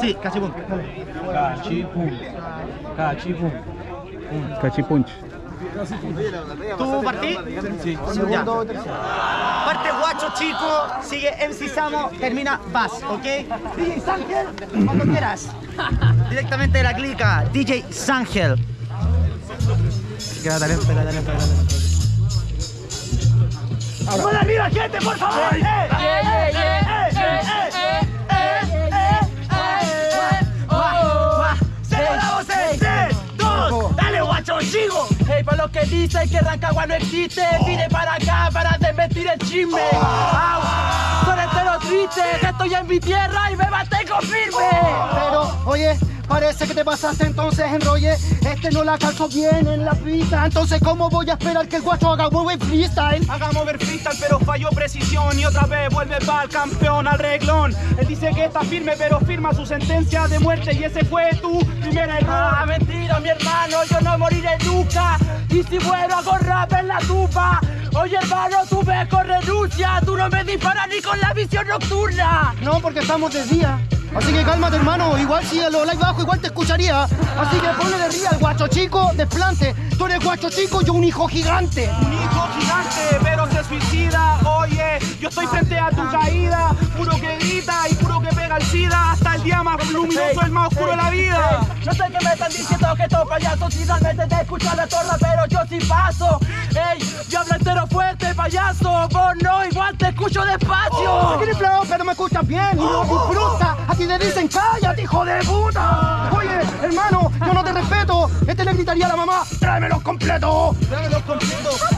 Sí, cachipún. Cachipún. Cachipún. Cachipunch. ¿Tú partí? Sí. Ya. Parte guacho chico, sigue MC Samo, termina Bass, ¿ok? DJ Sángel, cuando quieras. Directamente de la clica, DJ Sángel. Queda talento, queda talento, queda talento. ¡Buena arriba, gente, por favor! Los que Rancagua no existe, vine para acá para desmentir el chisme. Au, Son enteros tristes, que estoy en mi tierra y me mantengo firme. Pero, oye, parece que te pasaste entonces enrolle. Este no la calzó bien en la pista. Entonces, ¿cómo voy a esperar que el guacho haga buen freestyle? Hagamos ver freestyle, pero falló precisión y otra vez vuelve para el campeón al reglón. Él dice que está firme, pero firma su sentencia de muerte y ese fue tu primer error. Ah, mi hermano, yo no moriré nunca. Y si muero, hago rap en la tumba. Oye, hermano, tú ves con renuncia. Tú no me disparas ni con la visión nocturna. No, porque estamos de día. Así que cálmate, hermano. Igual si a lo live bajo, igual te escucharía. Así que ponle de ría al guacho chico, desplante. Tú eres guacho chico, yo un hijo gigante. Un hijo gigante, pero se suicida. Oye, yo estoy frente a tu caída. Puro que grita el día más luminoso, el más oscuro de la vida. Ey, no sé qué me están diciendo que estos payasos finalmente te escuchan la torra, pero yo sí paso. Ey, yo hablo entero fuerte, payaso. Vos no, igual te escucho despacio. Eres flow, pero me escuchas bien y lo disfruta. A ti te dicen cállate, hijo de puta. Oye, hermano, yo no te respeto. Este le gritaría a la mamá, tráemelos completos. los completos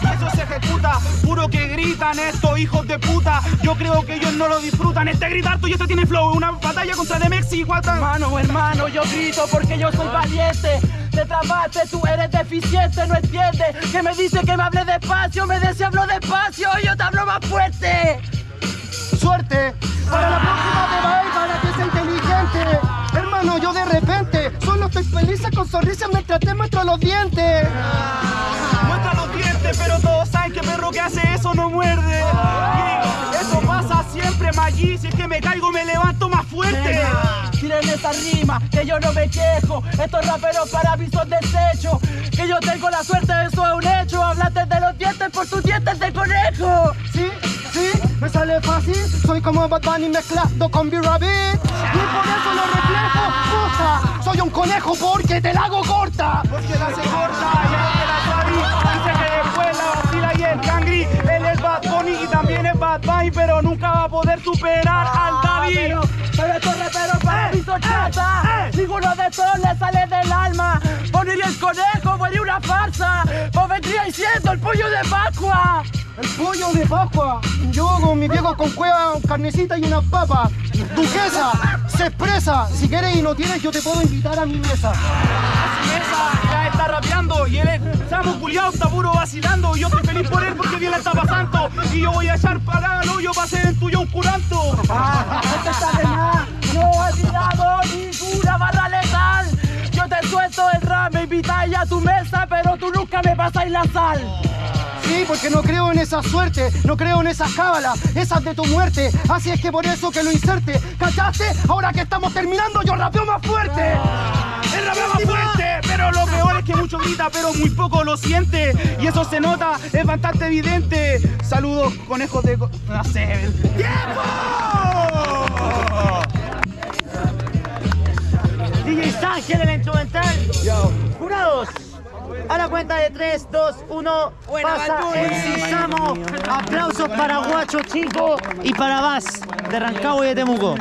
que gritan estos hijos de puta. Yo creo que ellos no lo disfrutan. Este gritar tuyo este tiene flow. Una batalla contra Demex y Guata. Hermano, hermano, yo grito porque yo soy valiente. Te trabaste, tú eres deficiente, no entiendes. Que me dice que me hable despacio, me dice hablo despacio, yo te hablo más fuerte. Suerte. Para la próxima te va a ir para que sea inteligente. Hermano, yo de repente solo estoy feliz con sonrisas mientras te muestro los dientes. Muestra los dientes, pero todos saben perro que hace eso no muerde. Y eso pasa siempre, Maggi. Si es que me caigo, me levanto más fuerte. Tiren esa rima, que yo no me quejo. Estos raperos para mí son desechos. Que yo tengo la suerte, eso es un hecho. Hablaste de los dientes por tus dientes de conejo. Sí, sí, me sale fácil. Soy como Bad Bunny mezclado con B-Rabbit. Y por eso lo reflejo. Puta, soy un conejo porque te la hago corta. Porque la hace corta, ya que la sabe. El cangri. Él es Bad Bunny y también es Bad Bunny, pero nunca va a poder superar al David. Pero, pero estos raperos para mí son chata. Ninguno de estos le sale del alma. Poniría el conejo, sería una farsa. Vos vendríais siendo el pollo de Pascua. El pollo de Pascua. Yo con mi viejo con cueva, carnecita y una papa. Duquesa, se expresa. Si quieres y no tienes, yo te puedo invitar a mi mesa. Mesa es Samu culiao, está puro vacilando. Yo estoy feliz por él porque bien la está pasando. Y yo voy a echar para el hoyo para ser el tuyo un curanto. Ah, esto está de nada. No he tirado ninguna barra letal. Yo te suelto el rap, me invitáis a tu mesa, pero tú nunca me pasáis la sal. Sí, porque no creo en esa suerte, no creo en esas cábalas, esas de tu muerte. Así es que por eso que lo inserte. ¿Cachaste? Ahora que estamos terminando, yo rapeo más fuerte. El rapeo más fuerte, pero lo peor es que mucho grita, pero muy poco lo siente. Y eso se nota, es bastante evidente. Saludos, conejos de. co- No sé. ¡Tiempo! DJ Sángel, el instrumental. Jurados. A la cuenta de 3, 2, 1, pasa Samo. Aplausos para Guacho Chico y para Vaz de Rancagua y de Temuco.